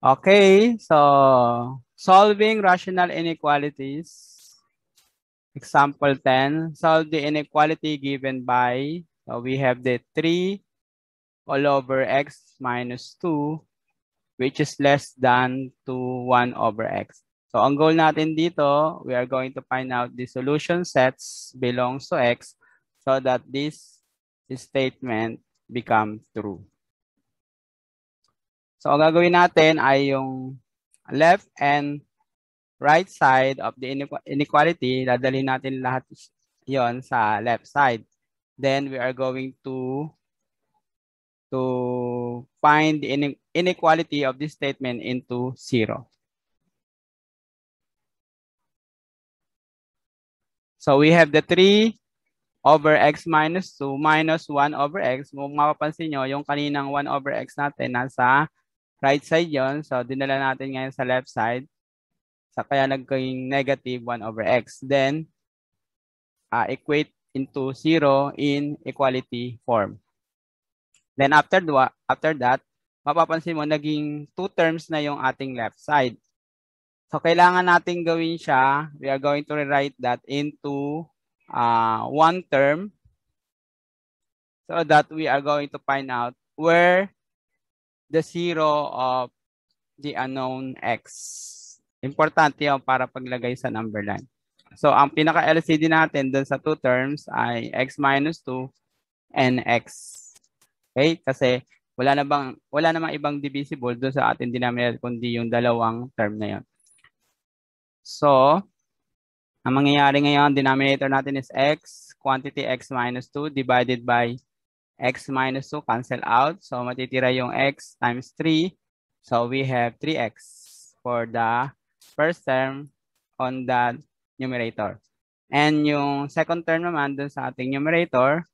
Okay, so solving rational inequalities. Example 10, solve the inequality given by, so we have the 3 all over x minus 2, which is less than to 1 over x. So ang goal natin dito, we are going to find out the solution sets belongs to x so that this statement becomes true. So ang gagawin natin ay yung left and right side of the inequality, dadalhin natin lahat yon sa left side. Then we are going to to find the inequality of this statement into zero. So we have the 3 over x minus 2 minus 1 over x. Kung mapapansin nyo, yung kaninang 1 over x natin nasa right side yon So dinala natin ngayon sa left side. So kaya naging negative 1 over x. Then uh, equate into 0 in equality form. Then after, after that, mapapansin mo naging two terms na yung ating left side. So, kailangan natin gawin siya. We are going to rewrite that into uh, one term so that we are going to find out where the zero of the unknown x. Importante yun para paglagay sa number line. So, ang pinaka-LCD natin dun sa two terms ay x minus 2 and x. Okay? Kasi wala na bang wala namang ibang divisible doon sa ating denominator kundi yung dalawang term na yon. So, ang mangyayari ngayon, denominator natin is x, quantity x minus 2 divided by x minus 2, cancel out. So, matitira yung x times 3. So, we have 3x for the first term on the numerator. And yung second term naman dun sa ating numerator,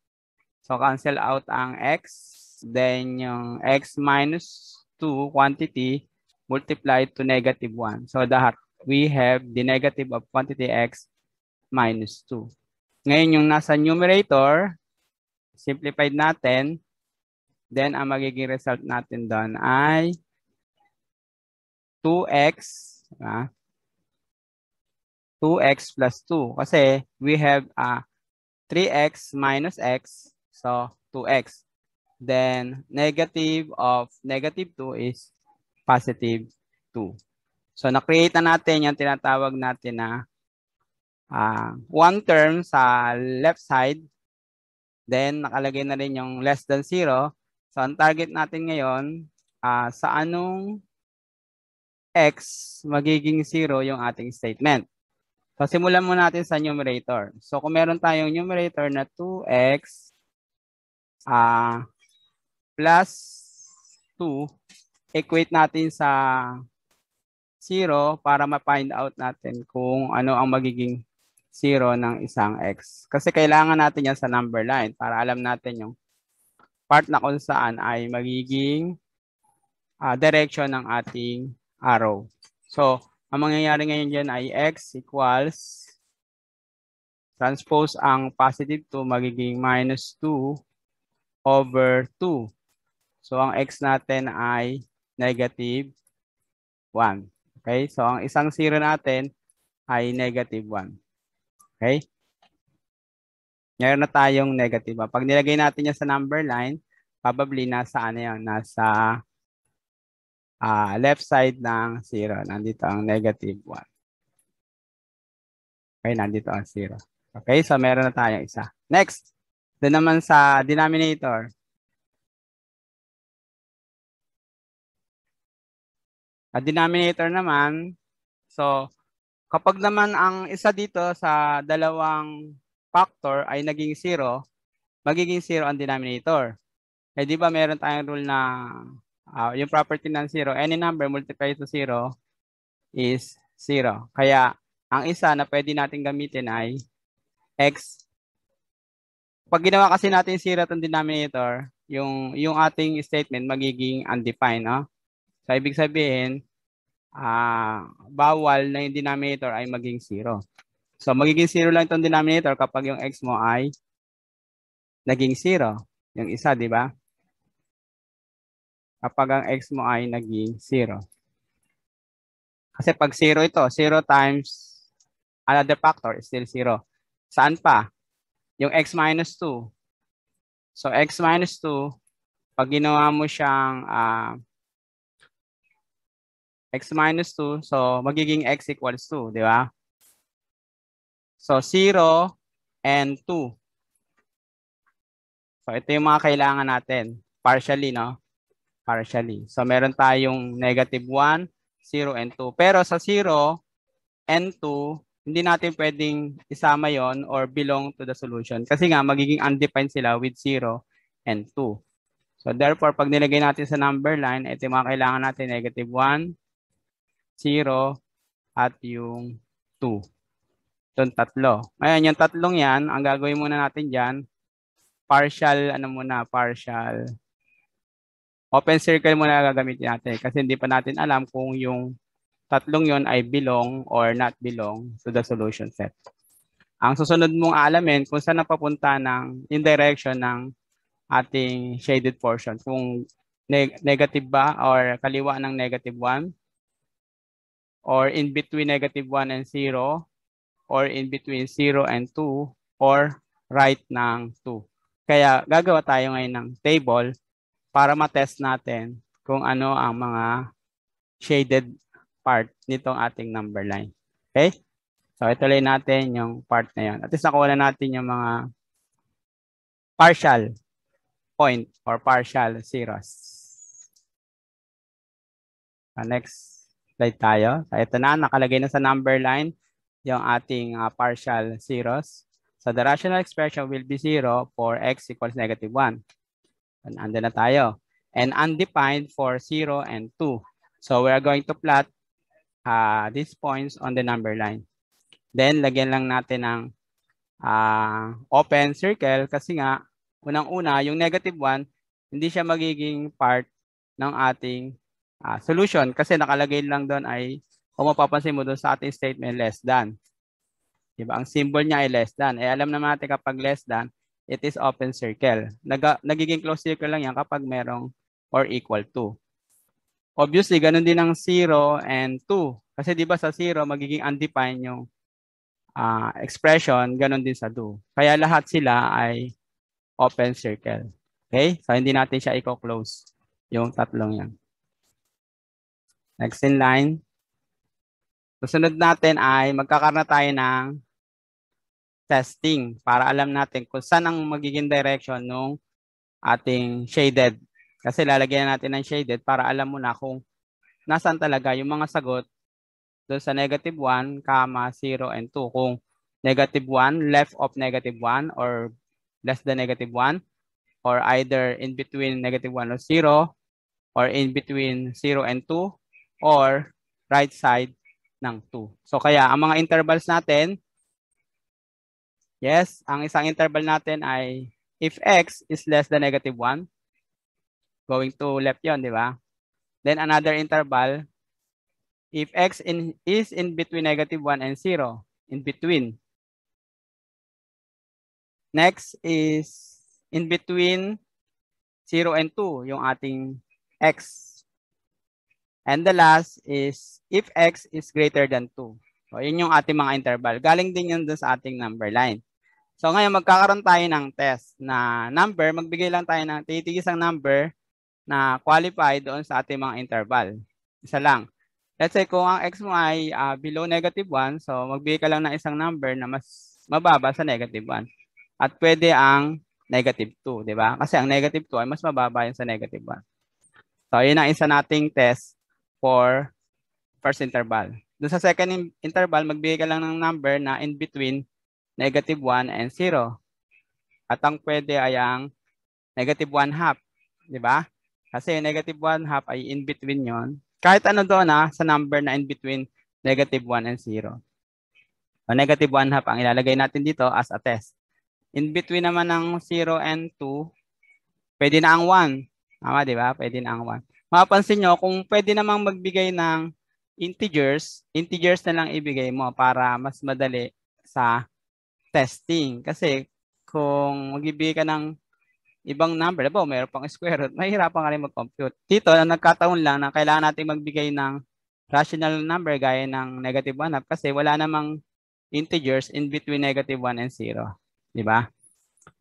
so cancel out ang x, then yung x minus 2 quantity multiplied to negative 1. So, the we have the negative of quantity x minus 2. Ngayon, yung nasa numerator, simplified natin, then ang magiging result natin doon ay 2x, ah, 2x plus 2. Kasi we have uh, 3x minus x, so 2x. Then negative of negative 2 is positive 2. So, na-create na natin yung tinatawag natin na uh, one term sa left side. Then, nakalagay na rin yung less than zero. So, ang target natin ngayon, uh, sa anong x magiging zero yung ating statement. So, simulan mo natin sa numerator. So, kung meron tayong numerator na 2x uh, plus 2, equate natin sa 0 para ma-find out natin kung ano ang magiging 0 ng isang x. Kasi kailangan natin yan sa number line para alam natin yung part na kung saan ay magiging uh, direction ng ating arrow. So, ang mangyayari ngayon dyan ay x equals transpose ang positive 2 magiging minus 2 over 2. So, ang x natin ay negative 1. Okay? So, ang isang zero natin ay negative 1. Okay? Meron na tayong negative 1. Pag nilagay natin yan sa number line, probably nasa ano yan, nasa uh, left side ng 0. Nandito ang negative 1. Okay, nandito ang 0. Okay, so meron na tayong isa. Next, doon naman sa denominator. A denominator naman, so kapag naman ang isa dito sa dalawang factor ay naging zero, magiging zero ang denominator. Eh di ba meron tayong rule na uh, yung property ng zero, any number multiplied to zero is zero. Kaya ang isa na pwede natin gamitin ay x. Pag ginawa kasi natin zero itong denominator, yung, yung ating statement magiging undefined. No? So, ibig sabihin, uh, bawal na yung denominator ay maging zero. So, magiging zero lang itong denominator kapag yung x mo ay naging zero. Yung isa, di ba? Kapag ang x mo ay naging zero. Kasi pag 0 ito, 0 times another factor is still 0. Saan pa? Yung x minus 2. So x minus 2, pag ginawa mo siyang uh, x minus 2, so magiging x equals 2, di ba? So 0 and 2. So ito yung mga kailangan natin. Partially, no? Partially. So meron tayong negative 1, 0, and 2. Pero sa 0 and 2, hindi natin pwedeng isama yon or belong to the solution. Kasi nga, magiging undefined sila with 0 and 2. So therefore, pag nilagay natin sa number line, ito yung mga kailangan natin, negative 1, 0, at yung 2. Itong tatlo. Ngayon, yung tatlong yan, ang gagawin muna natin dyan, partial, ano muna, partial, open circle muna gagamitin natin kasi hindi pa natin alam kung yung tatlong yon ay belong or not belong to the solution set. Ang susunod mong alamin kung saan napapunta ng in direction ng ating shaded portion. Kung neg negative ba or kaliwa ng negative 1 or in between negative 1 and 0 or in between 0 and 2 or right ng 2. Kaya gagawa tayo ngayon ng table para ma-test natin kung ano ang mga shaded part nitong ating number line. Okay? So, ituloy natin yung part na yun. At least nakuha na natin yung mga partial point or partial zeros. So, next slide tayo. So, ito na, nakalagay na sa number line yung ating uh, partial zeros. So, the rational expression will be 0 for x equals negative 1. Andun na tayo. And undefined for 0 and 2. So, we are going to plot uh, these points on the number line. Then, lagyan lang natin ng uh, open circle kasi nga, unang-una, yung negative 1, hindi siya magiging part ng ating uh, solution kasi nakalagay lang doon ay, kung mapapansin mo doon sa ating statement, less than. Diba? Ang symbol niya ay less than. Eh, alam naman natin kapag less than, it is open circle. Nag nagiging closed circle lang yan kapag merong or equal to. Obviously, ganun din ang 0 and 2. Kasi di ba sa 0, magiging undefined yung uh, expression, ganun din sa do. Kaya lahat sila ay open circle. Okay? So, hindi natin siya i-close yung tatlong yan. Next in line. Susunod natin ay magkakaroon na tayo ng testing para alam natin kung saan ang magiging direction ng ating shaded kasi lalagyan natin ng shaded para alam mo na kung nasaan talaga yung mga sagot doon sa negative 1, comma, 0, and 2. Kung negative 1, left of negative 1, or less than negative 1, or either in between negative 1 or 0, or in between 0 and 2, or right side ng 2. So kaya ang mga intervals natin, yes, ang isang interval natin ay if x is less than negative 1, Going to left yon di ba? Then another interval, if x in, is in between negative 1 and 0, in between. Next is in between 0 and 2, yung ating x. And the last is if x is greater than 2. So, yun yung ating mga interval. Galing din yun sa ating number line. So, ngayon magkakaroon tayo ng test na number. Magbigay lang tayo ng titigis ang number na qualify doon sa ating mga interval. Isa lang. Let's say kung ang x mo ay uh, below negative 1, so magbigay ka lang ng isang number na mas mababa sa negative 1. At pwede ang negative 2, di ba? Kasi ang negative 2 ay mas mababa yun sa negative 1. So, yun ang isa nating test for first interval. Doon sa second interval, magbigay ka lang ng number na in between negative 1 and 0. At ang pwede ay ang negative 1 half. Di ba? Kasi negative 1 half ay in between yon. Kahit ano doon ha, ah, sa number na in between negative 1 and 0. O negative 1 half ang ilalagay natin dito as a test. In between naman ng 0 and 2, pwede na ang 1. Tama, di ba? Pwede na ang 1. Mapapansin nyo, kung pwede namang magbigay ng integers, integers na lang ibigay mo para mas madali sa testing. Kasi kung magbibigay ka ng ibang number, diba, mayroon pang square root, mahirapan ka rin mag-compute. Dito, na nagkataon lang na kailangan natin magbigay ng rational number gaya ng negative 1 half kasi wala namang integers in between negative 1 and 0. Di ba?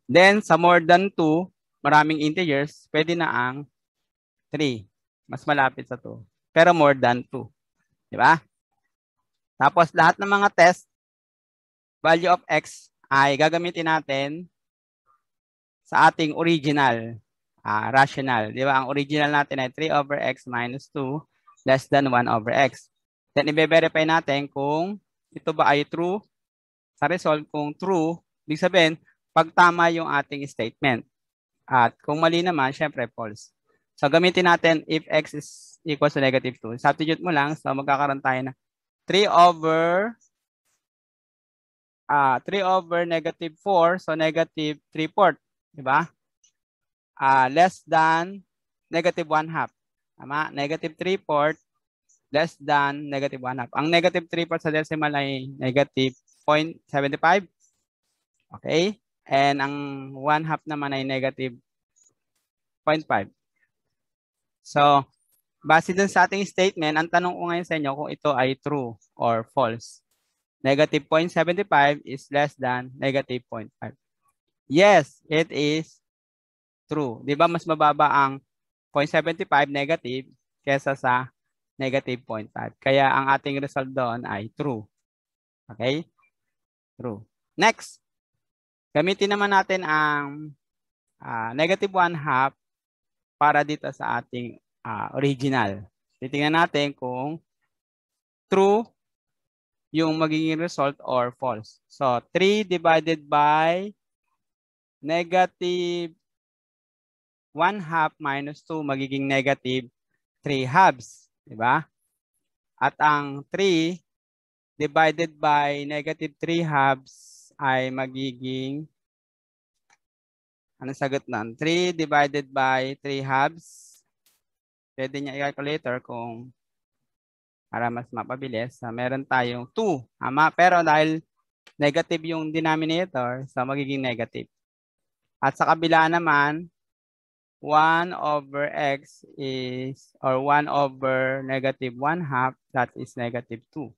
Then, sa more than 2, maraming integers, pwede na ang 3. Mas malapit sa 2. Pero more than 2. Di ba? Tapos, lahat ng mga test, value of x ay gagamitin natin sa ating original uh, rational. Di ba? Ang original natin ay 3 over x minus 2 less than 1 over x. Then, i-verify natin kung ito ba ay true. Sa result, kung true, ibig sabihin, pag tama yung ating statement. At kung mali naman, syempre false. So, gamitin natin if x is equals to negative 2. Substitute mo lang. So, magkakaroon tayo na 3 over uh, 3 over negative 4. So, negative 3 fourth. Diba? Uh, less than negative 1 half. Tama? Negative 3 fourth less than negative 1 half. Ang negative 3 fourth sa decimal ay negative 0.75. Okay? And ang 1 half naman ay negative 0.5. So, base dun sa ating statement, ang tanong ko ngayon sa inyo kung ito ay true or false. Negative 0.75 is less than negative 0.5. Yes, it is true. Di ba mas mababa ang 0.75 negative kesa sa negative 0.5. Kaya ang ating result doon ay true. Okay? True. Next. Gamitin naman natin ang uh, negative 1 half para dito sa ating uh, original. Titingnan natin kung true yung magiging result or false. So, 3 divided by negative 1 half minus 2 magiging negative 3 halves. Diba? At ang 3 divided by negative 3 halves ay magiging ano sagot nun? 3 divided by 3 halves. Pwede niya i-calculator kung para mas mapabilis. So, meron tayong 2. Ama, pero dahil negative yung denominator, so magiging negative. At sa kabila naman, 1 over x is, or 1 over negative 1 half, that is negative 2.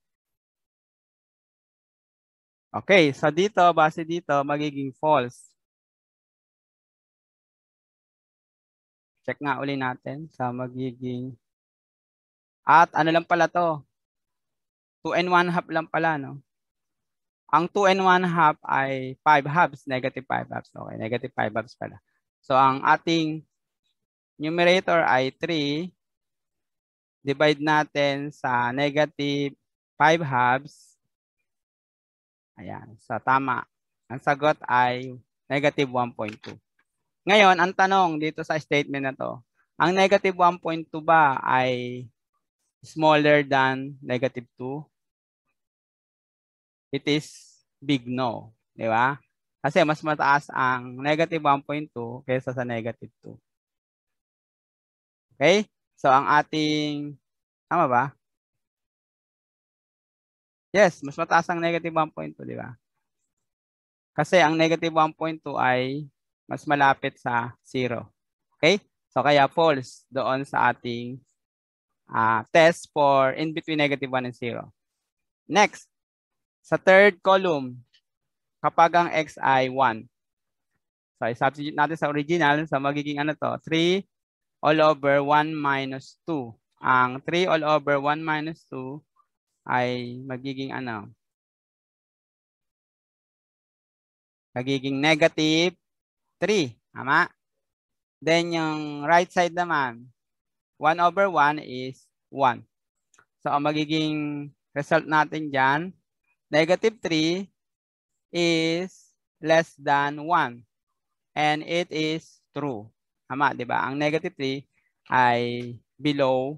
Okay, so dito, base dito, magiging false. Check nga uli natin sa magiging, at ano lang pala to? 2 and 1 half lang pala, no? Ang 2 and 1 half ay 5 halves, negative 5 halves. Okay, negative 5 halves pala. So, ang ating numerator ay 3. Divide natin sa negative 5 halves. Ayan. So, tama. Ang sagot ay negative 1.2. Ngayon, ang tanong dito sa statement na to, ang negative 1.2 ba ay smaller than negative 2? It is big no. Di ba? Kasi mas mataas ang negative 1.2 kaysa sa negative 2. Okay? So, ang ating, tama ba? Yes, mas mataas ang negative 1.2, di ba? Kasi ang negative 1.2 ay mas malapit sa 0. Okay? So, kaya false doon sa ating uh, test for in between negative 1 and 0. Next, sa third column, kapag ang x ay 1. So, i-substitute natin sa original. So, magiging ano to? 3 all over 1 minus 2. Ang 3 all over 1 minus 2 ay magiging ano? Magiging negative 3. Tama? Then yung right side naman, 1 over 1 is 1. So ang magiging result natin dyan, negative 3 is less than 1. And it is true. Tama, di ba? Ang negative 3 ay below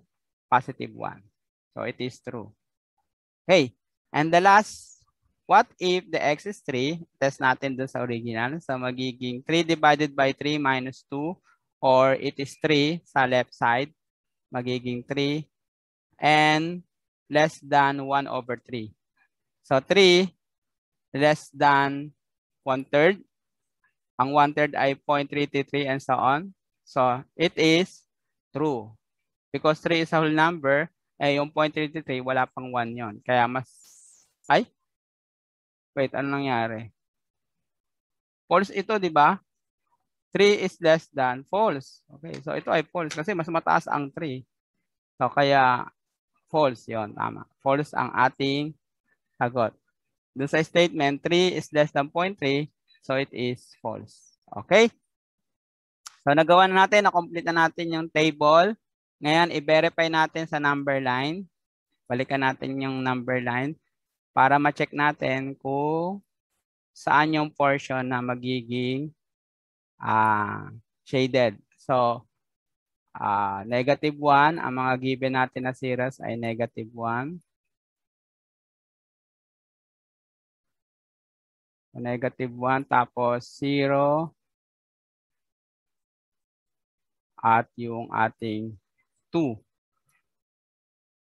positive 1. So, it is true. Okay. And the last, what if the x is 3? Test natin dun sa original. So, magiging 3 divided by 3 minus 2 or it is 3 sa left side. Magiging 3 and less than 1 over 3. So, 3 less than 1 third. Ang 1 third ay 0.333 and so on. So, it is true. Because 3 is a whole number Eh, yung 0.33, wala pang 1 yon Kaya mas, ay? Wait, ano nangyari? False ito, di ba? 3 is less than false. Okay, so ito ay false kasi mas mataas ang 3. So, kaya false yon tama. False ang ating sagot. Doon sa statement, 3 is less than 0.3, so it is false. Okay? So, nagawa na natin, na-complete na natin yung table. Ngayon, i-verify natin sa number line. Balikan natin yung number line para ma-check natin kung saan yung portion na magiging uh, shaded. So, uh, negative 1, ang mga given natin na series ay negative 1. negative 1 tapos 0 at yung ating 2.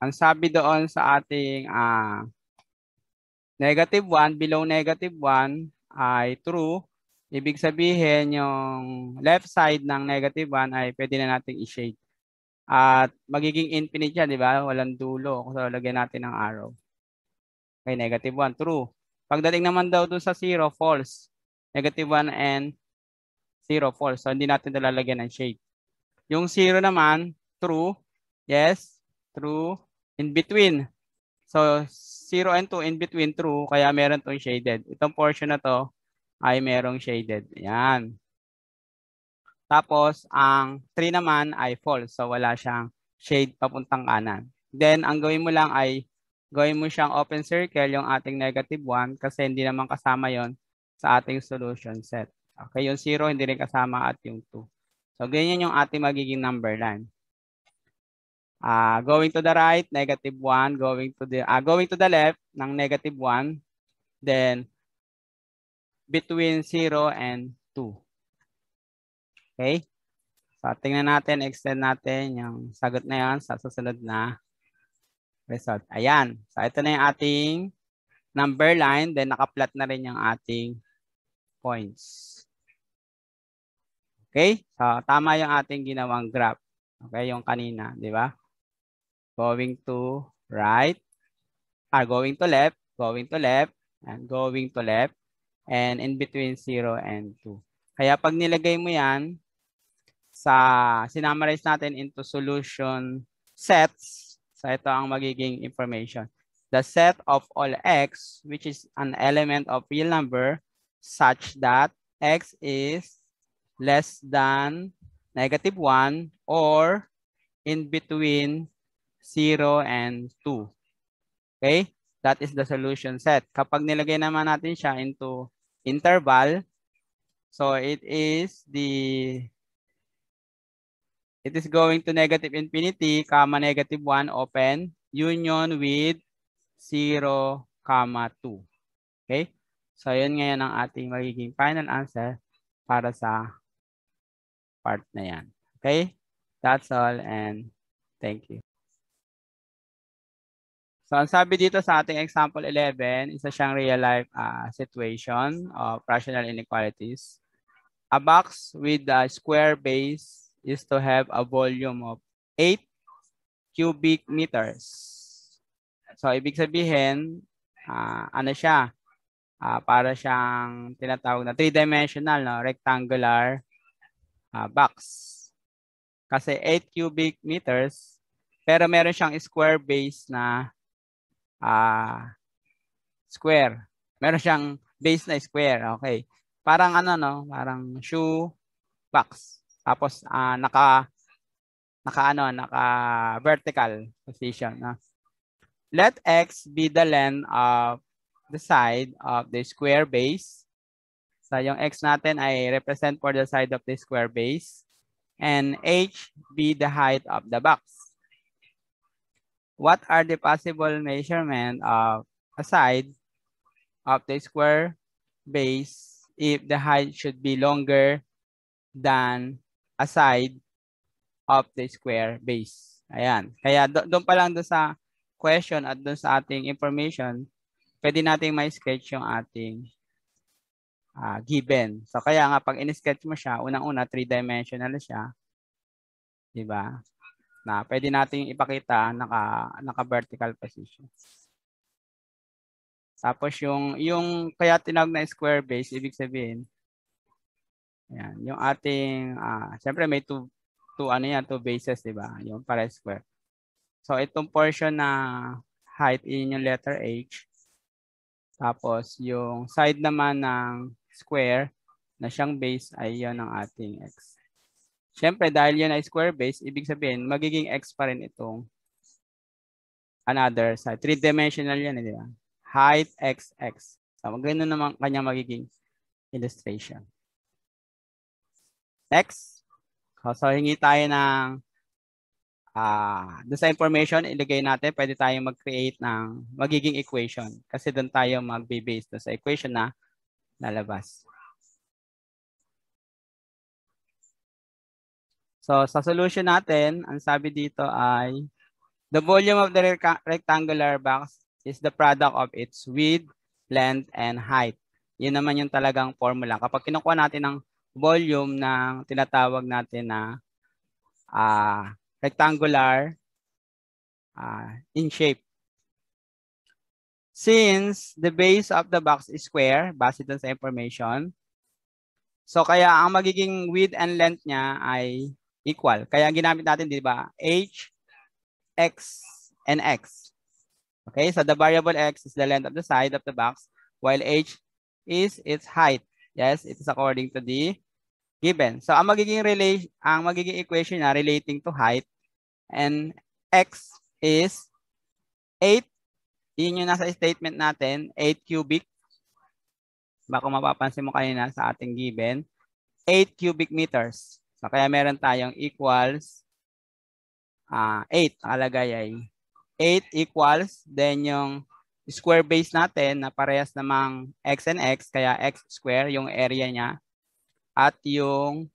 Ang sabi doon sa ating uh, negative 1, below negative 1 ay true. Ibig sabihin yung left side ng negative 1 ay pwede na nating i-shade. At magiging infinite yan, di ba? Walang dulo kung lagyan natin ng arrow. Okay, negative 1, true. Pagdating naman daw dun sa 0, false. Negative 1 and 0, false. So, hindi natin nalalagyan ng shade. Yung 0 naman, true. Yes, true. In between. So, 0 and 2 in between, true. Kaya meron itong shaded. Itong portion na to ay merong shaded. Yan. Tapos, ang 3 naman ay false. So, wala siyang shade papuntang kanan. Then, ang gawin mo lang ay gawin mo siyang open circle yung ating negative 1 kasi hindi naman kasama yon sa ating solution set. Okay, yung 0 hindi rin kasama at yung 2. So, ganyan yung ating magiging number line. Uh, going to the right, negative 1. Going to the, uh, going to the left ng negative 1. Then, between 0 and 2. Okay? So, tingnan natin, extend natin yung sagot na yan sa susunod na result. Ayan. So, ito na yung ating number line. Then, nakaplot na rin yung ating points. Okay? So, tama yung ating ginawang graph. Okay, yung kanina, di ba? Going to right, ah, going to left, going to left, and going to left, and in between 0 and 2. Kaya pag nilagay mo yan, sa sinamarize natin into solution sets, so ito ang magiging information. The set of all x, which is an element of real number, such that x is less than negative 1 or in between 0 and 2. Okay? That is the solution set. Kapag nilagay naman natin siya into interval, so it is the it is going to negative infinity, comma negative 1 open, union with 0, comma 2. Okay? So, yun ngayon ang ating magiging final answer para sa part na yan. Okay? That's all and thank you. So, ang sabi dito sa ating example 11, isa siyang real life uh, situation of rational inequalities. A box with a square base is to have a volume of 8 cubic meters. So, ibig sabihin, uh, ano siya? Uh, para siyang tinatawag na three-dimensional, no? rectangular uh, box. Kasi 8 cubic meters, pero meron siyang square base na uh, square. Meron siyang base na square. Okay. Parang ano no, parang shoe box. Tapos uh, naka naka ano, naka vertical position, no? Let x be the length of the side of the square base So yung x natin ay represent for the side of the square base. And h be the height of the box. What are the possible measurement of a side of the square base if the height should be longer than a side of the square base? Ayan. Kaya doon pa lang doon sa question at doon sa ating information, pwede nating may sketch yung ating uh, given. So kaya nga pag in-sketch mo siya, unang-una three-dimensional siya. 'Di ba? Na pwede nating ipakita naka, naka vertical position. Tapos yung, yung kaya tinawag na square base, ibig sabihin, yan, yung ating, ah, siyempre may two, two, ano yan, two bases, di ba? Yung para square. So itong portion na height, in yung letter H. Tapos yung side naman ng square na siyang base ay yon ang ating x. Siyempre, dahil yan ay square base, ibig sabihin, magiging x pa rin itong another side. Three-dimensional yan, eh, di ba? Height, x, x. So, ganun naman kanya magiging illustration. Next. So, hingi tayo ng uh, doon sa information, ilagay natin, pwede tayong mag-create ng magiging equation. Kasi doon tayo mag-base sa equation na lalabas. So, sa solution natin, ang sabi dito ay the volume of the rectangular box is the product of its width, length, and height. Yun naman yung talagang formula. Kapag kinukuha natin ng volume ng tinatawag natin na uh, rectangular uh, in shape. Since the base of the box is square, base dun sa information, so kaya ang magiging width and length niya ay equal. Kaya ginamit natin, di ba? H, X, and X. Okay, so the variable X is the length of the side of the box, while H is its height. Yes, it is according to the given. So ang magiging relation, ang magiging equation na relating to height and X is 8. Yun yung nasa statement natin, 8 cubic. Baka mapapansin mo kanina sa ating given, 8 cubic meters. So, kaya meron tayong equals uh, 8. Nakalagay ay 8 equals. Then yung square base natin na parehas namang x and x. Kaya x square yung area niya. At yung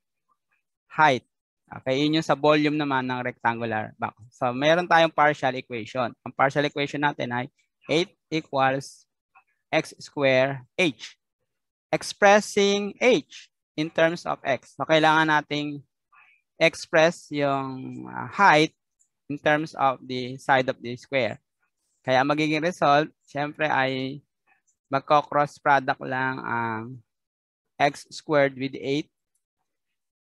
height. Okay, yun yung sa volume naman ng rectangular box. So, meron tayong partial equation. Ang partial equation natin ay 8 equals x square h. Expressing h in terms of x. So, kailangan nating express yung uh, height in terms of the side of the square. Kaya magiging result, syempre ay magko-cross product lang ang x squared with 8.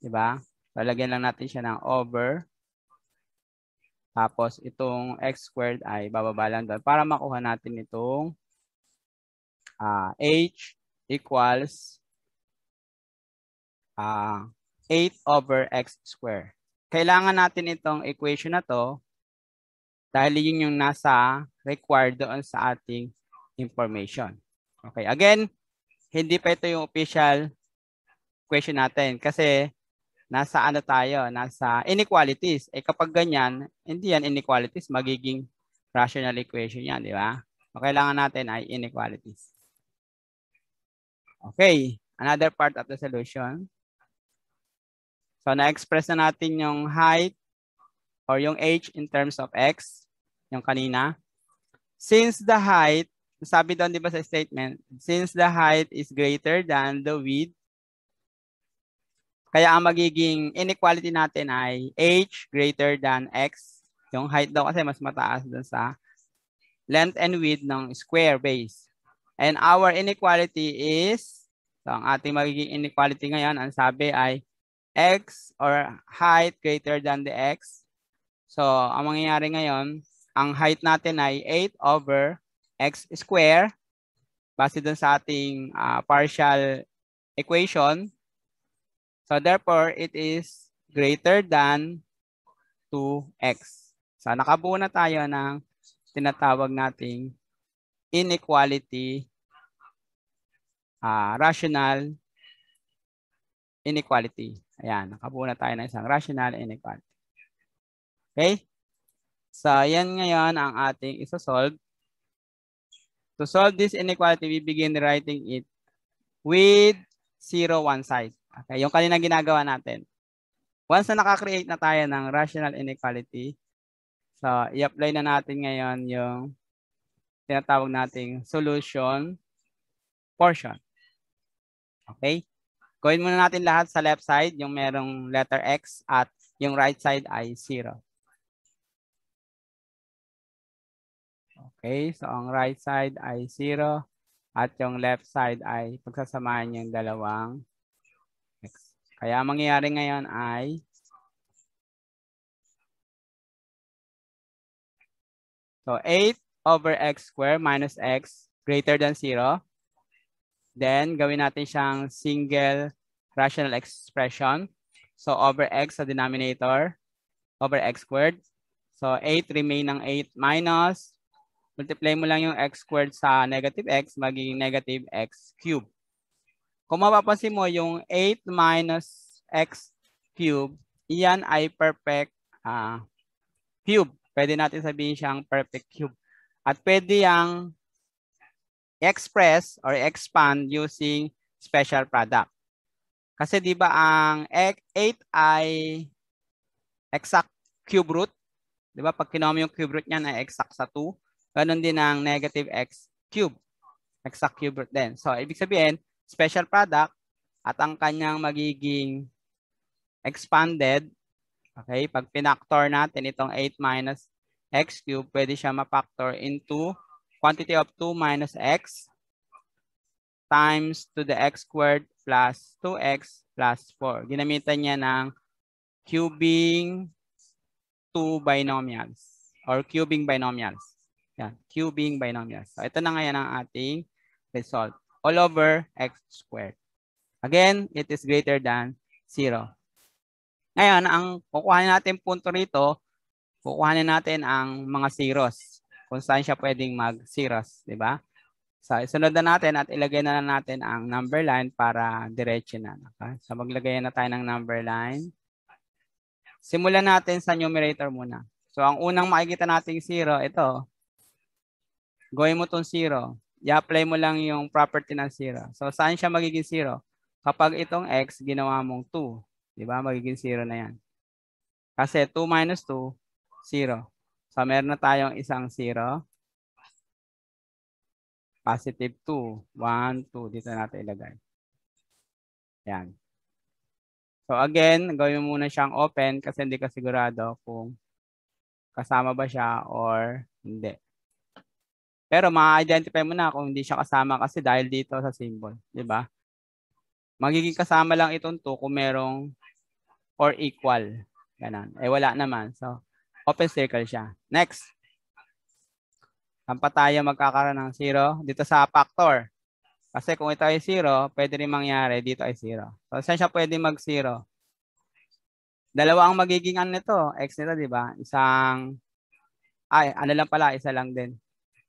Diba? So, lagyan lang natin siya ng over. Tapos, itong x squared ay bababa lang doon para makuha natin itong uh, h equals uh, 8 over x square. Kailangan natin itong equation na to dahil yun yung nasa required doon sa ating information. Okay, again, hindi pa ito yung official question natin kasi nasa ano tayo, nasa inequalities. Eh kapag ganyan, hindi yan inequalities, magiging rational equation yan, di ba? So, kailangan natin ay inequalities. Okay, another part of the solution. So, na-express na natin yung height or yung h in terms of x, yung kanina. Since the height, sabi doon di ba sa statement, since the height is greater than the width, kaya ang magiging inequality natin ay h greater than x. Yung height daw kasi mas mataas doon sa length and width ng square base. And our inequality is, so ang ating magiging inequality ngayon, ang sabi ay x or height greater than the x. So, ang mangyayari ngayon, ang height natin ay 8 over x square base dun sa ating uh, partial equation. So, therefore, it is greater than 2x. So, nakabuo na tayo ng tinatawag nating inequality uh, rational inequality. Ayan, nakabuo na tayo ng isang rational inequality. Okay? So, yan ngayon ang ating isa-solve. To solve this inequality, we begin writing it with 0, one side. Okay, yung kanina ginagawa natin. Once na nakakreate na tayo ng rational inequality, so i-apply na natin ngayon yung tinatawag nating solution portion. Okay? Gawin muna natin lahat sa left side, yung merong letter X at yung right side ay 0. Okay, so ang right side ay 0 at yung left side ay pagsasamahan yung dalawang X. Kaya mangyayari ngayon ay So 8 over x squared minus x greater than 0 Then gawin natin siyang single rational expression. So over x sa denominator over x squared. So 8 remain ng 8 minus multiply mo lang yung x squared sa negative x, magiging negative x cube. Kung mapapansin mo, yung 8 minus x cube, iyan ay perfect uh, cube. Pwede natin sabihin siyang perfect cube. At pwede yang express or expand using special product. Kasi di ba ang 8 ay exact cube root. Di ba? Pag kinuha yung cube root niyan ay exact sa 2. Ganon din ang negative x cube. Exact cube root din. So, ibig sabihin, special product at ang kanyang magiging expanded, okay, pag pinactor natin itong 8 minus x cube, pwede siya ma-factor into quantity of 2 minus x times to the x squared plus 2x plus 4. Ginamitan niya ng cubing two binomials or cubing binomials. Yan, cubing binomials. So ito na ngayon ang ating result. All over x squared. Again, it is greater than 0. Ngayon, ang kukuhanin natin punto rito, kukuhanin natin ang mga zeros. Kung saan siya pwedeng mag-zeros, di ba? So, isunod na natin at ilagay na natin ang number line para diretso na. Okay? So, maglagay na tayo ng number line. Simulan natin sa numerator muna. So, ang unang makikita nating 0, ito, gawin mo tong 0. I-apply mo lang yung property ng 0. So, saan siya magiging 0? Kapag itong x, ginawa mong 2. Di ba? Magiging 0 na yan. Kasi 2 minus 2, 0. So, meron na tayong isang 0. Positive 2. 1, 2. Dito natin ilagay. Yan. So, again, gawin muna siyang open kasi hindi ka sigurado kung kasama ba siya or hindi. Pero ma-identify mo na kung hindi siya kasama kasi dahil dito sa symbol, 'di ba? Magiging kasama lang itong 2 kung merong or equal. Ganun. Eh wala naman. So, open circle siya. Next. Saan pa tayo magkakaroon ng 0? Dito sa factor. Kasi kung ito ay 0, pwede rin mangyari dito ay 0. So, saan siya pwede mag-0? Dalawa ang magiging ano nito, x nito, di ba? Isang, ay, ano lang pala, isa lang din.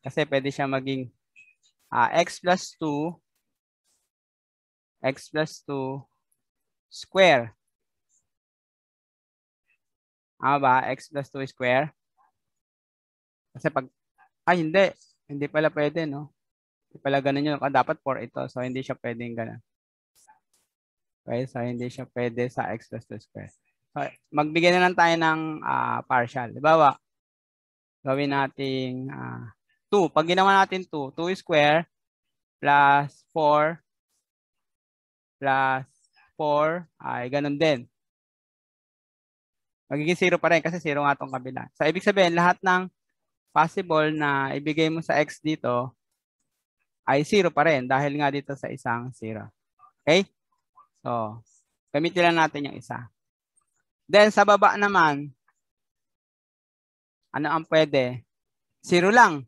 Kasi pwede siya maging uh, x plus 2, x plus 2 square. Ano ba? x plus 2 square. Kasi pag, ay hindi. Hindi pala pwede, no? Hindi pala ganun yun. Dapat 4 ito. So, hindi siya pwedeng ganun. Okay, so hindi siya pwede sa x plus 2 square. So, magbigay na lang tayo ng uh, partial. Diba, gawin nating uh, 2. Pag ginawa natin 2, 2 square plus 4 plus 4 ay ganun din. Magiging 0 pa rin kasi 0 nga itong kabila. So, ibig sabihin, lahat ng possible na ibigay mo sa x dito ay 0 pa rin dahil nga dito sa isang 0. Okay? So, gamitin lang natin yung isa. Then, sa baba naman, ano ang pwede? 0 lang.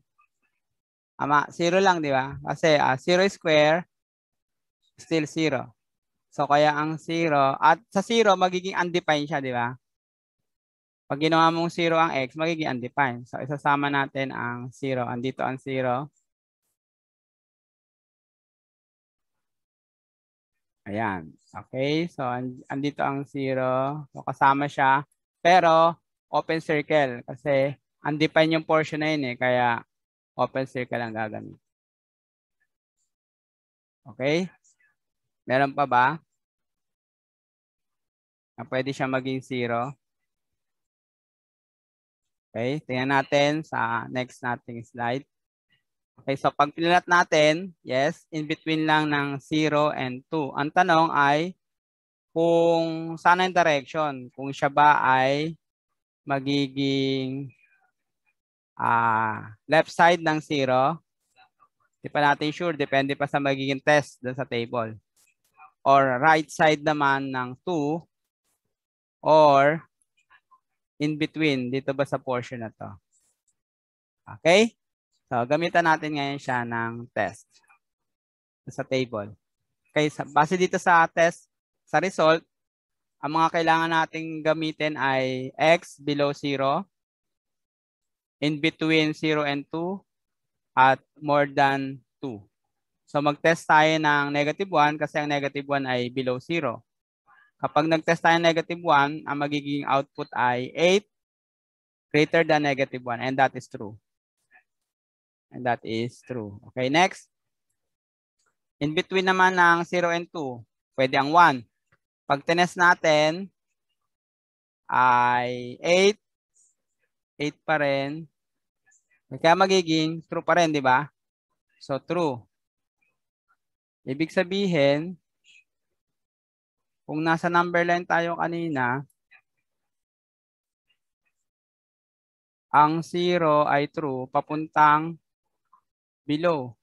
Ama, 0 lang, di ba? Kasi uh, 0 square, still 0. So, kaya ang 0, at sa 0, magiging undefined siya, di ba? Pag ginawa mong 0 ang x, magiging undefined. So, isasama natin ang 0. Andito ang 0. Ayan. Okay. So, andito ang 0. So, kasama siya. Pero, open circle. Kasi, undefined yung portion na yun eh. Kaya, open circle ang gagamit. Okay? Meron pa ba? Na pwede siya maging 0. Okay, tingnan natin sa next nating slide. Okay, so pag pinilat natin, yes, in between lang ng 0 and 2. Ang tanong ay kung saan ang direction, kung siya ba ay magiging ah, left side ng 0. Di pa natin sure. Depende pa sa magiging test dun sa table. Or right side naman ng 2. Or in between. Dito ba sa portion na to? Okay? So, gamitan natin ngayon siya ng test sa table. Okay, base dito sa test, sa result, ang mga kailangan nating gamitin ay x below 0, in between 0 and 2, at more than 2. So mag-test tayo ng negative 1 kasi ang negative 1 ay below 0. Kapag nag-test tayo negative 1, ang magiging output ay 8 greater than negative 1 and that is true. And that is true. Okay, next. In between naman ng 0 and 2, pwede ang 1. Pag tinest natin, ay 8. 8 pa rin. Kaya magiging true pa rin, di ba? So, true. Ibig sabihin, kung nasa number line tayo kanina, ang 0 ay true papuntang below.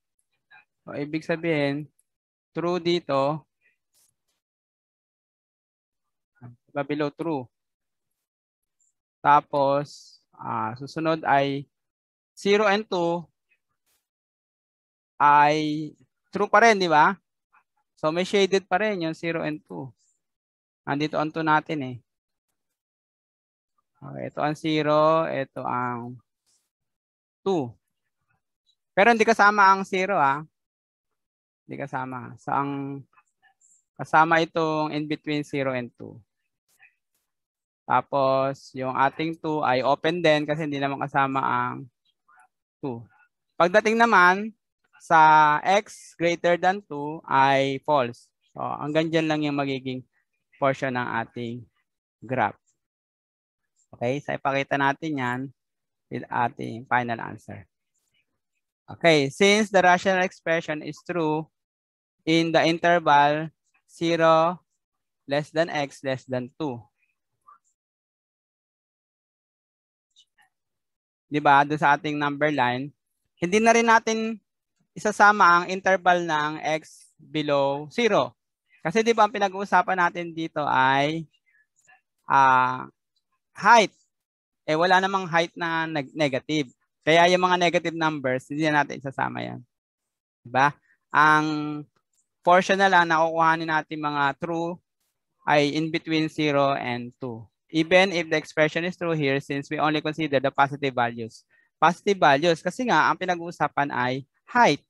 So, ibig sabihin, true dito, diba below true. Tapos, uh, susunod ay 0 and 2 ay true pa rin, di ba? So, may shaded pa rin yung 0 and 2. Nandito on 2 natin eh. Okay, ito ang 0, ito ang 2. Pero hindi kasama ang 0 ah. Hindi kasama. So ang kasama itong in between 0 and 2. Tapos yung ating 2 ay open din kasi hindi naman kasama ang 2. Pagdating naman sa x greater than 2 ay false. So hanggang dyan lang yung magiging portion ng ating graph. Okay, so ipakita natin yan with ating final answer. Okay, since the rational expression is true in the interval 0 less than x less than 2. Di ba? Doon sa ating number line, hindi na rin natin isasama ang interval ng x below 0. Kasi di ba ang pinag-uusapan natin dito ay uh, height. Eh wala namang height na negative. Kaya yung mga negative numbers, hindi na natin isasama yan. Diba? Ang portion na lang na kukuhanin natin mga true ay in between 0 and 2. Even if the expression is true here since we only consider the positive values. Positive values kasi nga ang pinag-uusapan ay height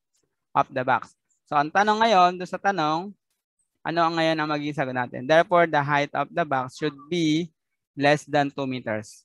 of the box. So ang tanong ngayon, doon sa tanong, ano ang ngayon ang magiging sagot natin? Therefore, the height of the box should be less than 2 meters.